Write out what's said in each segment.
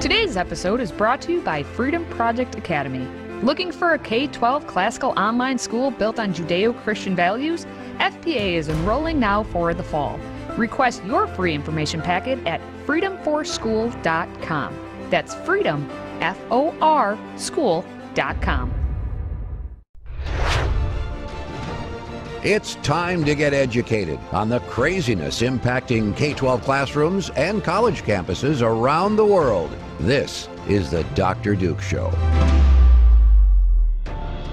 Today's episode is brought to you by Freedom Project Academy. Looking for a K 12 classical online school built on Judeo Christian values? FPA is enrolling now for the fall. Request your free information packet at freedomforschool.com. That's freedom, F O R, school.com. It's time to get educated on the craziness impacting K 12 classrooms and college campuses around the world. This is the Dr. Duke Show.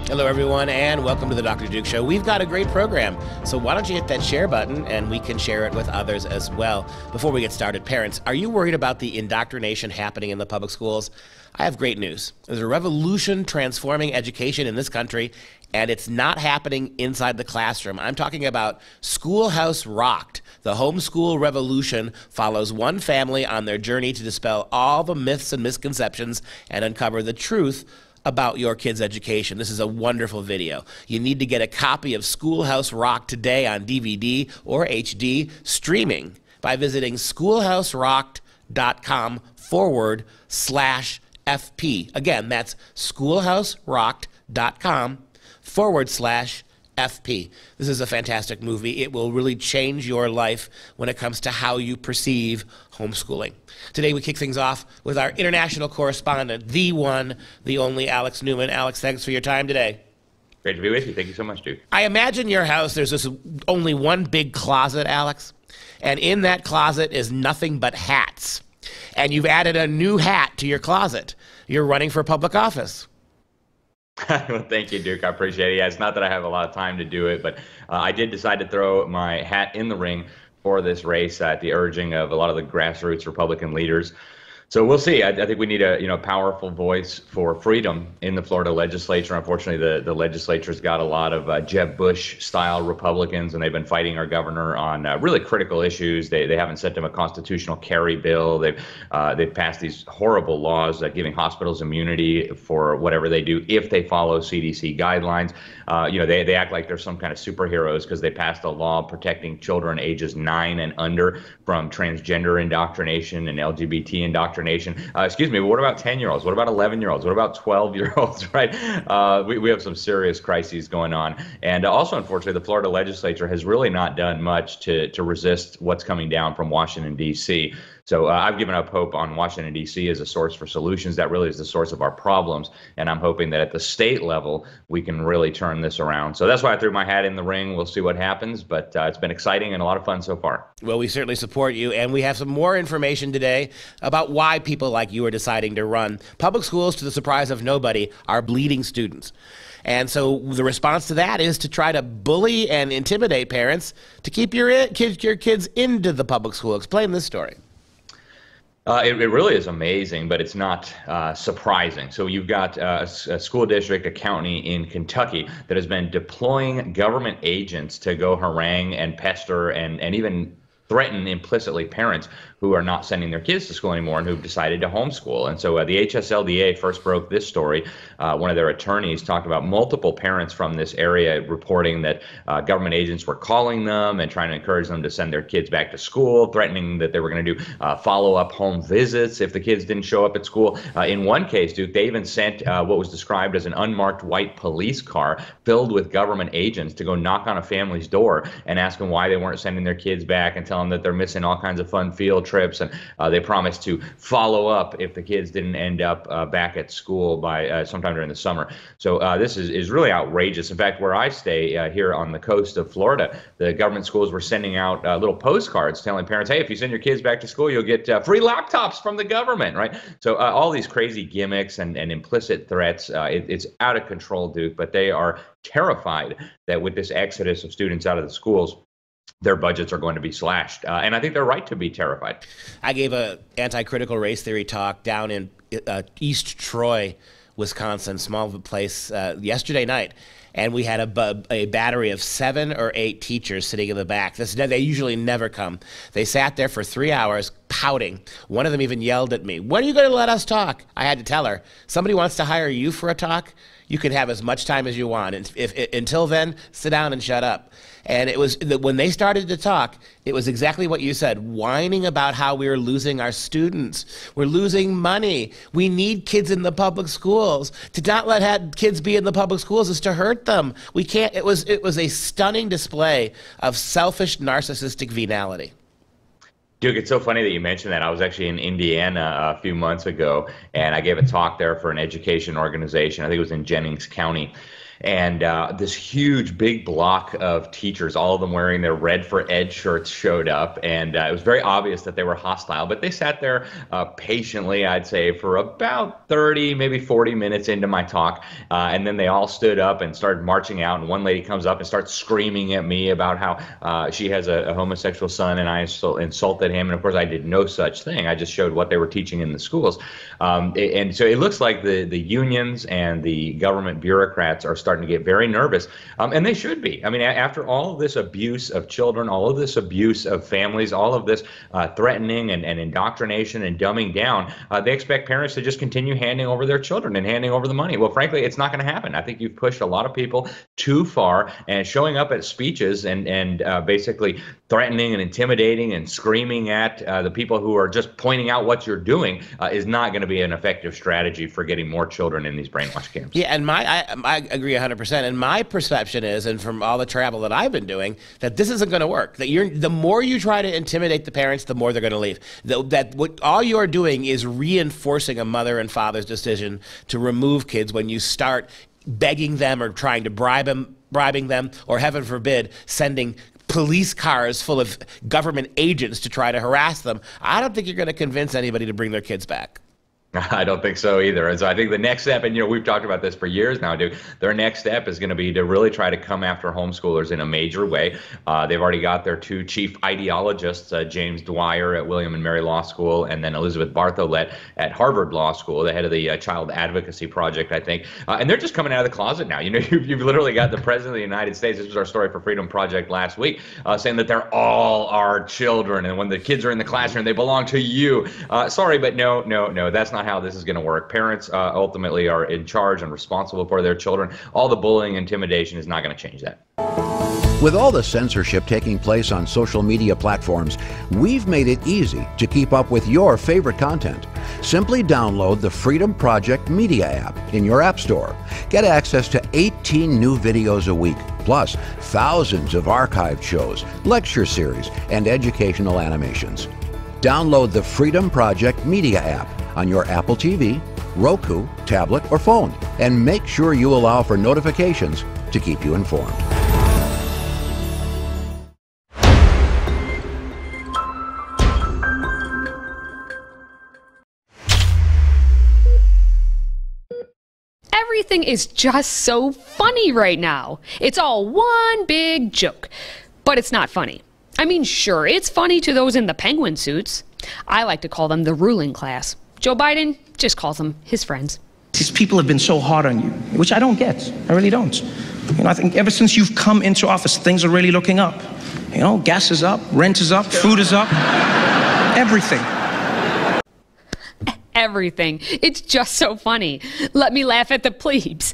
Hello, everyone, and welcome to the Dr. Duke Show. We've got a great program, so why don't you hit that share button and we can share it with others as well. Before we get started, parents, are you worried about the indoctrination happening in the public schools? I have great news. There's a revolution transforming education in this country, and it's not happening inside the classroom. I'm talking about Schoolhouse Rocked. The homeschool revolution follows one family on their journey to dispel all the myths and misconceptions and uncover the truth about your kid's education. This is a wonderful video. You need to get a copy of Schoolhouse Rocked today on DVD or HD streaming by visiting schoolhouserocked.com forward slash FP. Again, that's schoolhouserocked.com forward slash FP. This is a fantastic movie. It will really change your life when it comes to how you perceive homeschooling. Today, we kick things off with our international correspondent, the one, the only Alex Newman. Alex, thanks for your time today. Great to be with you. Thank you so much, Duke. I imagine your house, there's this only one big closet, Alex, and in that closet is nothing but hats. And you've added a new hat to your closet. You're running for public office. well, thank you, Duke. I appreciate it. Yeah, it's not that I have a lot of time to do it, but uh, I did decide to throw my hat in the ring for this race at the urging of a lot of the grassroots Republican leaders. So we'll see. I, I, think we need a you know powerful voice for freedom in the Florida legislature. Unfortunately, the the legislature's got a lot of uh, Jeb Bush style Republicans, and they've been fighting our governor on uh, really critical issues. They they haven't sent him a constitutional carry bill. They've uh, they've passed these horrible laws that giving hospitals immunity for whatever they do if they follow CDC guidelines. Uh, you know they they act like they're some kind of superheroes because they passed a law protecting children ages nine and under from transgender indoctrination and LGBT indoctrination indoctrination. Uh, excuse me, but what about 10 year olds? What about 11 year olds? What about 12 year olds, right? Uh, we, we have some serious crises going on. And also, unfortunately, the Florida legislature has really not done much to, to resist what's coming down from Washington, D.C. So uh, I've given up hope on Washington, D.C. as a source for solutions. That really is the source of our problems. And I'm hoping that at the state level, we can really turn this around. So that's why I threw my hat in the ring. We'll see what happens. But uh, it's been exciting and a lot of fun so far. Well, we certainly support you. And we have some more information today about why people like you are deciding to run. Public schools, to the surprise of nobody, are bleeding students. And so the response to that is to try to bully and intimidate parents to keep your kids, your kids into the public school. Explain this story. Uh, it, it, really is amazing, but it's not uh, surprising. So you've got uh, a, a, school district, a county in Kentucky that has been deploying government agents to go harangue and pester and, and even threaten implicitly parents who are not sending their kids to school anymore and who've decided to homeschool. And so uh, the HSLDA first broke this story. Uh, one of their attorneys talked about multiple parents from this area reporting that uh, government agents were calling them and trying to encourage them to send their kids back to school, threatening that they were going to do uh, follow up home visits if the kids didn't show up at school. Uh, in one case, Duke, they even sent uh, what was described as an unmarked white police car filled with government agents to go knock on a family's door and ask them why they weren't sending their kids back and tell them that they're missing all kinds of fun field trips, and uh, they promised to follow up if the kids didn't end up uh, back at school by uh, sometime during the summer. So uh, this is, is really outrageous. In fact, where I stay uh, here on the coast of Florida, the government schools were sending out little postcards telling parents, hey, if you send your kids back to school, you'll get free laptops from the government, right? So all these crazy gimmicks and, and implicit threats, it, it's out of control, Duke, but they are terrified that with this exodus of students out of the schools, their budgets are going to be slashed. Uh, and I think they're right to be terrified. I gave a anti-critical race theory talk down in uh, East Troy, Wisconsin, small place, uh, yesterday night. And we had a, a battery of seven or eight teachers sitting in the back. This, they usually never come. They sat there for three hours pouting. One of them even yelled at me, When are you going to let us talk? I had to tell her, Somebody wants to hire you for a talk? You can have as much time as you want. And if, if, until then, sit down and shut up. And it was when they started to talk, it was exactly what you said, whining about how we are losing our students. We're losing money. We need kids in the public schools. To not let kids be in the public schools is to hurt them. We can't. It was it was a stunning display of selfish, narcissistic venality. Duke, it's so funny that you mentioned that. I was actually in Indiana a few months ago, and I gave a talk there for an education organization. I think it was in Jennings County and uh, this huge big block of teachers all of them wearing their red for ed shirts showed up. And uh, it was very obvious that they were hostile but they sat there uh, patiently i'd say for about 30 maybe 40 minutes into my talk. Uh, and then they all stood up and started marching out. And one lady comes up and starts screaming at me about how uh, she has a, a, homosexual son and i insulted him. And of course i did no such thing. I just showed what they were teaching in the schools. Um, and so it looks like the, the unions and the government bureaucrats are starting to get very nervous, um, and they should be. I mean, after all of this abuse of children, all of this abuse of families, all of this uh, threatening and, and indoctrination and dumbing down, uh, they expect parents to just continue handing over their children and handing over the money. Well, frankly, it's not going to happen. I think you've pushed a lot of people too far, and showing up at speeches and and uh, basically threatening and intimidating and screaming at uh, the people who are just pointing out what you're doing uh, is not going to be an effective strategy for getting more children in these brainwash camps. Yeah, and my I, I agree 100%. And my perception is, and from all the travel that I've been doing, that this isn't going to work. That you're the more you try to intimidate the parents, the more they're going to leave. That, that what all you're doing is reinforcing a mother and father's decision to remove kids when you start begging them or trying to bribe them bribing them, or heaven forbid, sending police cars full of government agents to try to harass them, I don't think you're going to convince anybody to bring their kids back. I don't think so either. And so I think the next step, and you know, we've talked about this for years now, Duke. Their next step is going to be to really try to come after homeschoolers in a major way. Uh, they've already got their two chief ideologists, uh, James Dwyer at William and Mary Law School, and then Elizabeth Bartholet at Harvard Law School, the head of the uh, Child Advocacy Project, I think. Uh, and they're just coming out of the closet now. You know, you've, you've, literally got the president of the United States. This was our story for Freedom Project last week, uh, saying that they're all our children, and when the kids are in the classroom, they belong to you. Uh, sorry, but no, no, no, that's how this is going to work. Parents uh, ultimately are in charge and responsible for their children. All the bullying, and intimidation is not going to change that. With all the censorship taking place on social media platforms, we've made it easy to keep up with your favorite content. Simply download the Freedom Project Media app in your App Store. Get access to 18 new videos a week, plus thousands of archived shows, lecture series, and educational animations. Download the Freedom Project Media app on your Apple TV, Roku, tablet, or phone, and make sure you allow for notifications to keep you informed. Everything is just so funny right now. It's all one big joke. But it's not funny. I mean, sure, it's funny to those in the penguin suits. I like to call them the ruling class. Joe Biden just calls them his friends. These people have been so hard on you, which I don't get. I really don't. You know, I think ever since you've come into office, things are really looking up. You know, gas is up, rent is up, food is up, everything. Everything. It's just so funny. Let me laugh at the plebes.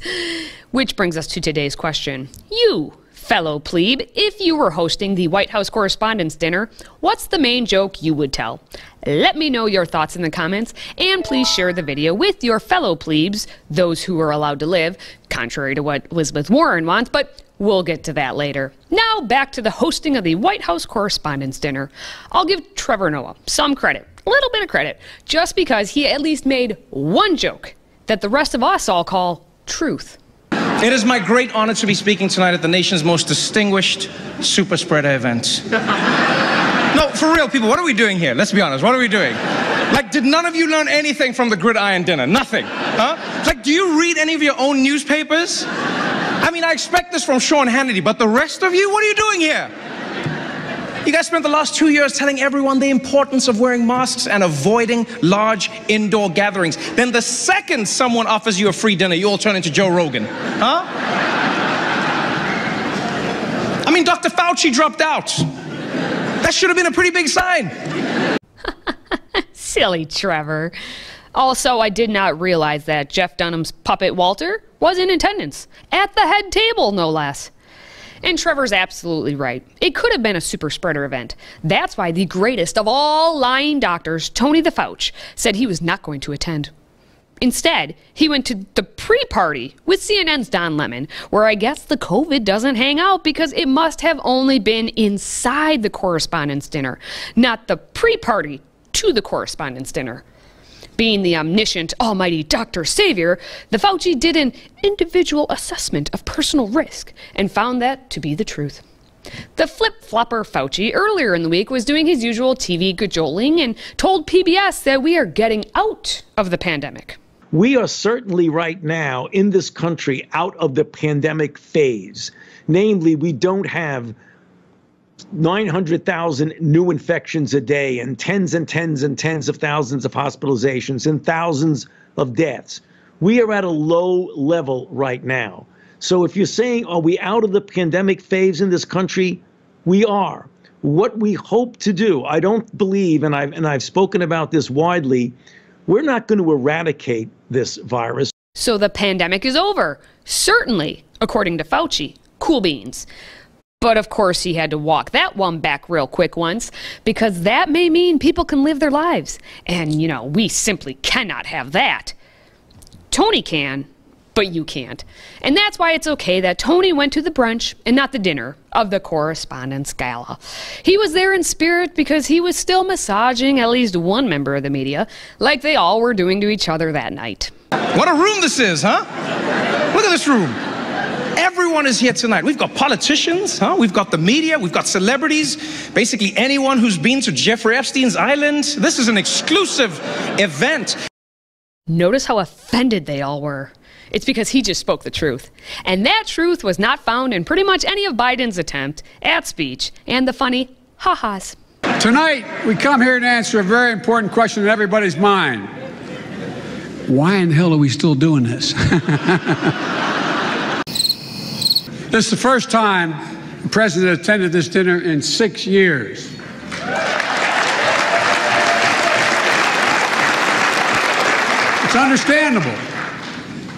Which brings us to today's question. You, Fellow plebe, if you were hosting the White House Correspondents' Dinner, what's the main joke you would tell? Let me know your thoughts in the comments, and please share the video with your fellow plebes, those who are allowed to live, contrary to what Elizabeth Warren wants, but we'll get to that later. Now, back to the hosting of the White House Correspondents' Dinner. I'll give Trevor Noah some credit, a little bit of credit, just because he at least made one joke that the rest of us all call truth. It is my great honor to be speaking tonight at the nation's most distinguished super spreader event. no, for real, people, what are we doing here? Let's be honest, what are we doing? Like, did none of you learn anything from the gridiron dinner? Nothing. Huh? Like, do you read any of your own newspapers? I mean, I expect this from Sean Hannity, but the rest of you, what are you doing here? You guys spent the last two years telling everyone the importance of wearing masks and avoiding large indoor gatherings. Then the second someone offers you a free dinner, you all turn into Joe Rogan. Huh? I mean, Dr. Fauci dropped out. That should have been a pretty big sign. Silly Trevor. Also, I did not realize that Jeff Dunham's puppet Walter was in attendance, at the head table, no less. And Trevor's absolutely right. It could have been a super spreader event. That's why the greatest of all lying doctors, Tony the Fouch, said he was not going to attend. Instead, he went to the pre party with CNN's Don Lemon, where I guess the COVID doesn't hang out because it must have only been inside the Correspondents' Dinner, not the pre party to the Correspondents' Dinner. Being the omniscient, almighty Dr. Savior, the Fauci did an individual assessment of personal risk and found that to be the truth. The flip flopper Fauci earlier in the week was doing his usual TV cajoling and told PBS that we are getting out of the pandemic. We are certainly right now in this country out of the pandemic phase. Namely, we don't have 900,000 new infections a day and tens and tens and tens of thousands of hospitalizations and thousands of deaths. We are at a low level right now. So if you're saying, are we out of the pandemic phase in this country? We are. What we hope to do, I don't believe, and I've, and I've spoken about this widely, we're not going to eradicate this virus. So the pandemic is over. Certainly, according to Fauci. Cool beans. But of course, he had to walk that one back real quick once, because that may mean people can live their lives. And, you know, we simply cannot have that. Tony can, but you can't. And that's why it's okay that Tony went to the brunch and not the dinner of the Correspondence Gala. He was there in spirit because he was still massaging at least one member of the media, like they all were doing to each other that night. What a room this is, huh? Look at this room. Everyone is here tonight. We've got politicians, huh? We've got the media, we've got celebrities, basically anyone who's been to Jeffrey Epstein's island. This is an exclusive event. Notice how offended they all were. It's because he just spoke the truth. And that truth was not found in pretty much any of Biden's attempt at speech and the funny ha-has. Tonight, we come here to answer a very important question in everybody's mind. Why in hell are we still doing this? This is the first time the president attended this dinner in six years. It's understandable.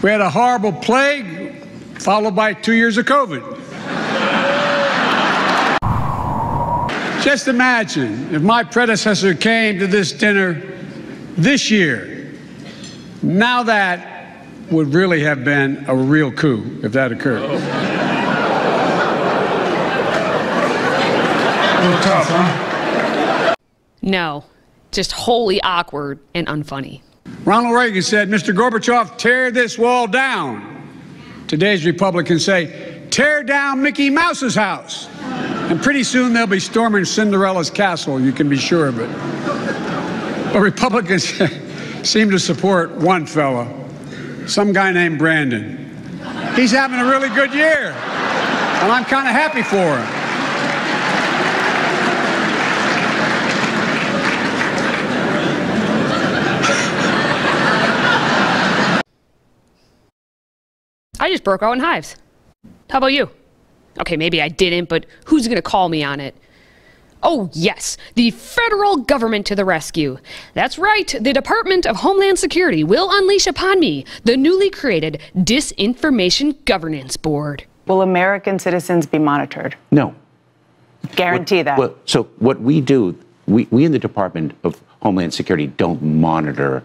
We had a horrible plague, followed by two years of COVID. Just imagine if my predecessor came to this dinner this year. Now that would really have been a real coup if that occurred. Tough, huh? No, just wholly awkward and unfunny. Ronald Reagan said, Mr. Gorbachev, tear this wall down. Today's Republicans say, tear down Mickey Mouse's house. And pretty soon they'll be storming Cinderella's castle, you can be sure of it. But Republicans seem to support one fellow, some guy named Brandon. He's having a really good year, and I'm kind of happy for him. I just broke out in hives. How about you? Okay, maybe I didn't, but who's going to call me on it? Oh, yes, the federal government to the rescue. That's right, the Department of Homeland Security will unleash upon me the newly created Disinformation Governance Board. Will American citizens be monitored? No. Guarantee what, that. Well, so what we do, we, we in the Department of Homeland Security don't monitor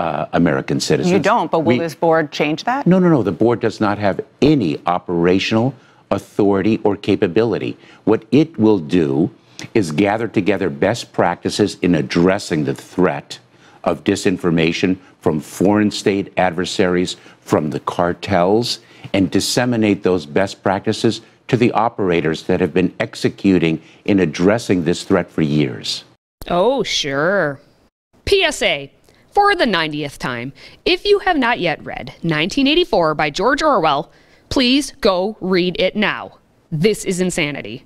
uh, American citizens. You don't, but will we, this board change that? No, no, no. The board does not have any operational authority or capability. What it will do is gather together best practices in addressing the threat of disinformation from foreign state adversaries, from the cartels, and disseminate those best practices to the operators that have been executing in addressing this threat for years. Oh, sure. PSA for the 90th time, if you have not yet read 1984 by George Orwell, please go read it now. This is insanity.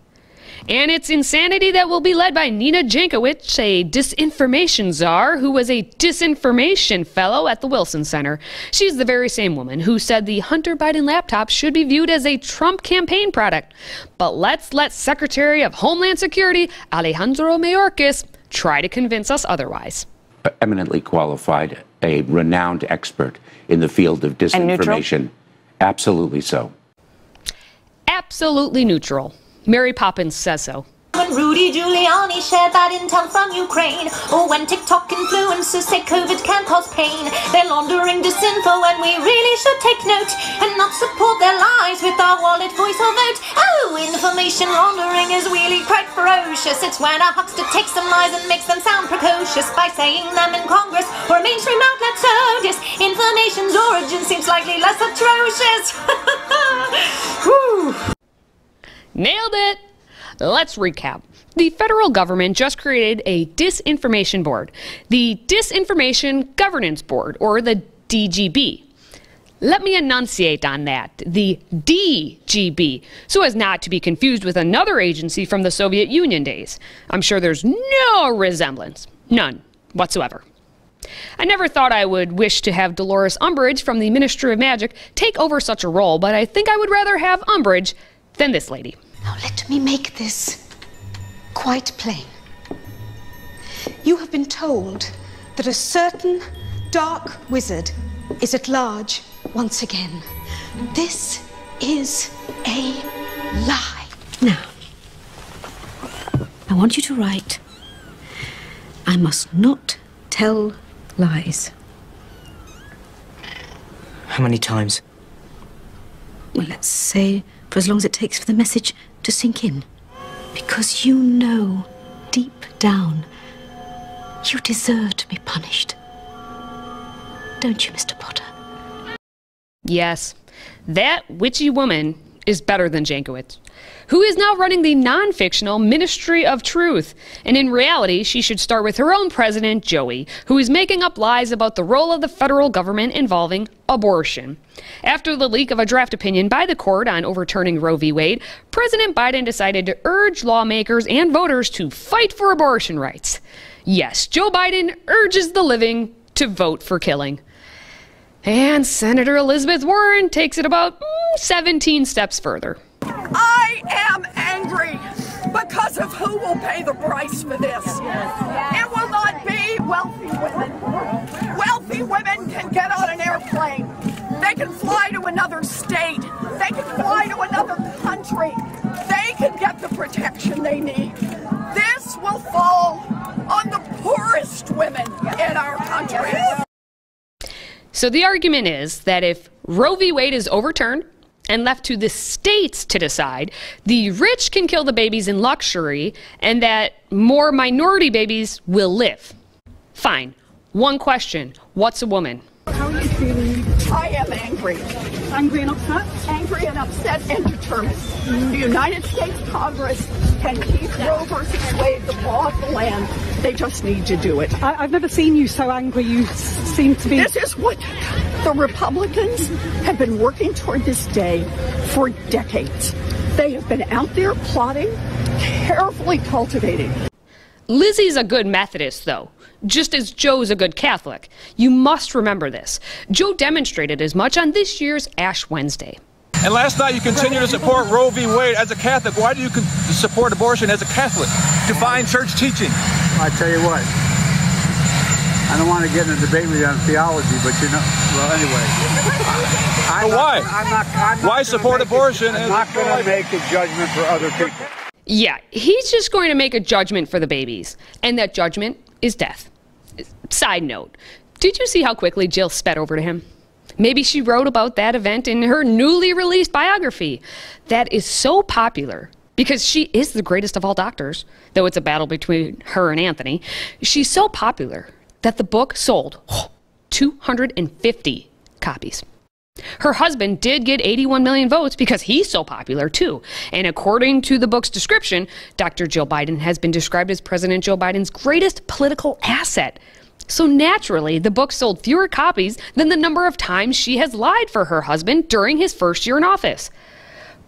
And it's insanity that will be led by Nina Jankowicz, a disinformation czar who was a disinformation fellow at the Wilson Center. She's the very same woman who said the Hunter Biden laptop should be viewed as a Trump campaign product. But let's let Secretary of Homeland Security Alejandro Mayorkas try to convince us otherwise. Eminently qualified, a renowned expert in the field of disinformation. Absolutely so. Absolutely neutral. Mary Poppins says so. Rudy Giuliani shared that intel from Ukraine, or when TikTok influencers say COVID can cause pain, they're laundering disinfo and we really should take note and not support their lies with our wallet, voice, or vote. Oh, information laundering is really quite ferocious. It's when a huckster takes some lies and makes them sound precocious by saying them in Congress or a mainstream outlet. So disinformation's origin seems slightly less atrocious. Nailed it! Let's recap. The federal government just created a disinformation board, the Disinformation Governance Board, or the DGB. Let me enunciate on that the DGB, so as not to be confused with another agency from the Soviet Union days. I'm sure there's no resemblance. None whatsoever. I never thought I would wish to have Dolores Umbridge from the Ministry of Magic take over such a role, but I think I would rather have Umbridge than this lady. Now let me make this quite plain. You have been told that a certain dark wizard is at large once again. This is a lie. Now, I want you to write I must not tell lies. How many times? Well, let's say for as long as it takes for the message to sink in. Because you know, deep down, you deserve to be punished. Don't you, Mr. Potter? Yes, that witchy woman is better than Jankowicz, who is now running the non fictional Ministry of Truth. And in reality, she should start with her own president, Joey, who is making up lies about the role of the federal government involving abortion. After the leak of a draft opinion by the court on overturning Roe v. Wade, President Biden decided to urge lawmakers and voters to fight for abortion rights. Yes, Joe Biden urges the living to vote for killing. And Senator Elizabeth Warren takes it about mm, 17 steps further. I am angry because of who will pay the price for this. It will not be wealthy women. Wealthy women can get on an airplane. They can fly to another state. They can fly to another country. They can get the protection they need. This will fall on the poorest women in our country. So the argument is that if Roe v. Wade is overturned and left to the states to decide, the rich can kill the babies in luxury and that more minority babies will live. Fine. One question What's a woman? How are you feeling? I am angry. Angry and upset? Angry and upset and determined. The United States Congress can keep Roe versus Wade the law of the land. They just need to do it. I, have never seen you so angry. You seem to be. This is what the Republicans have been working toward this day for decades. They have been out there plotting, carefully cultivating. Lizzie's a good Methodist, though, just as Joe's a good Catholic. You must remember this. Joe demonstrated as much on this year's Ash Wednesday. And last night you continued to support Roe v. Wade as a Catholic. Why do you support abortion as a Catholic? Define church teaching. I tell you what, I don't want to get in a debate with you on theology, but you know, well, anyway. I'm why? Not, I'm not, I'm not why support abortion? I'm not going to make a judgment for other people. Yeah, he's just going to make a judgment for the babies, and that judgment is death. Side note, did you see how quickly Jill sped over to him? Maybe she wrote about that event in her newly released biography. That is so popular because she is the greatest of all doctors, though it's a battle between her and Anthony. She's so popular that the book sold 250 copies. Her husband did get 81 million votes because he's so popular too. And according to the book's description, Dr. Jill Biden has been described as President Joe Biden's greatest political asset. So naturally, the book sold fewer copies than the number of times she has lied for her husband during his first year in office.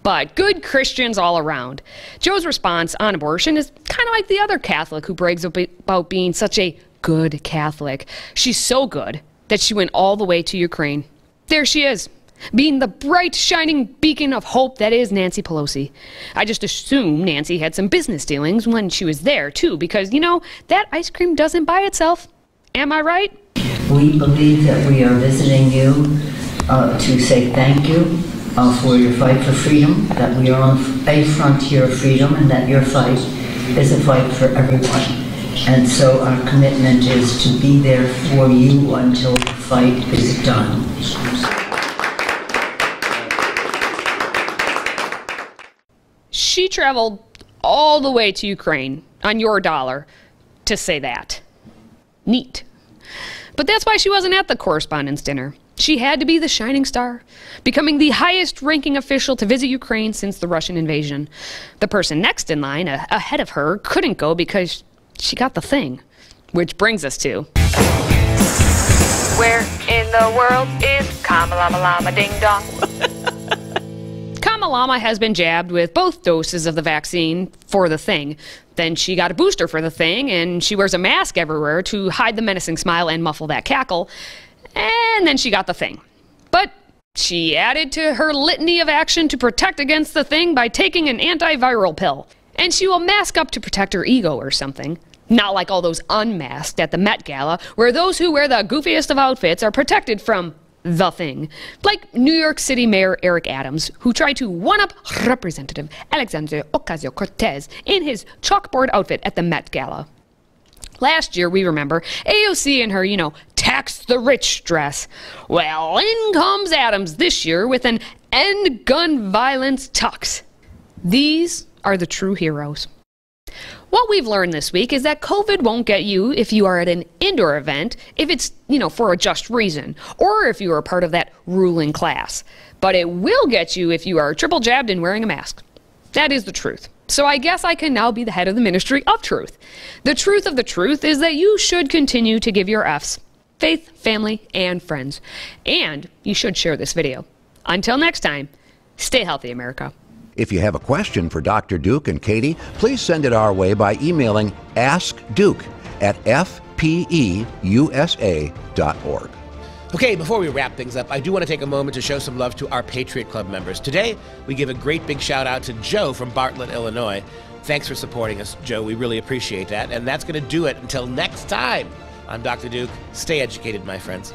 But good Christians all around. Joe's response on abortion is kind of like the other Catholic who brags about being such a good Catholic. She's so good that she went all the way to Ukraine. There she is, being the bright, shining beacon of hope that is Nancy Pelosi. I just assume Nancy had some business dealings when she was there, too, because, you know, that ice cream doesn't buy itself. Am I right? We believe that we are visiting you uh, to say thank you uh, for your fight for freedom, that we are on a frontier of freedom, and that your fight is a fight for everyone. And so our commitment is to be there for you until the fight is done. She traveled all the way to Ukraine on your dollar to say that. Neat. But that's why she wasn't at the Correspondents' Dinner. She had to be the shining star, becoming the highest ranking official to visit Ukraine since the Russian invasion. The person next in line, ahead of her, couldn't go because she got the thing. Which brings us to. Where in the world is Kamalama Lama Ding Dong? Kamalama has been jabbed with both doses of the vaccine for the thing. Then she got a booster for the thing, and she wears a mask everywhere to hide the menacing smile and muffle that cackle. And then she got the thing. But she added to her litany of action to protect against the thing by taking an antiviral pill. And she will mask up to protect her ego or something. Not like all those unmasked at the Met Gala, where those who wear the goofiest of outfits are protected from the thing. Like New York City Mayor Eric Adams, who tried to one up Representative Alexandria Ocasio Cortez in his chalkboard outfit at the Met Gala. Last year, we remember, AOC in her, you know, tax the rich dress. Well, in comes Adams this year with an end gun violence tux. These are the true heroes. What we've learned this week is that COVID won't get you if you are at an indoor event, if it's, you know, for a just reason, or if you are part of that ruling class. But it will get you if you are triple jabbed and wearing a mask. That is the truth. So I guess I can now be the head of the Ministry of Truth. The truth of the truth is that you should continue to give your F's faith, family, and friends. And you should share this video. Until next time, stay healthy, America. If you have a question for Dr. Duke and Katie, please send it our way by emailing askduke at fpeusa.org. Okay, before we wrap things up, I do want to take a moment to show some love to our Patriot Club members. Today, we give a great big shout out to Joe from Bartlett, Illinois. Thanks for supporting us, Joe. We really appreciate that. And that's going to do it until next time. I'm Dr. Duke. Stay educated, my friends.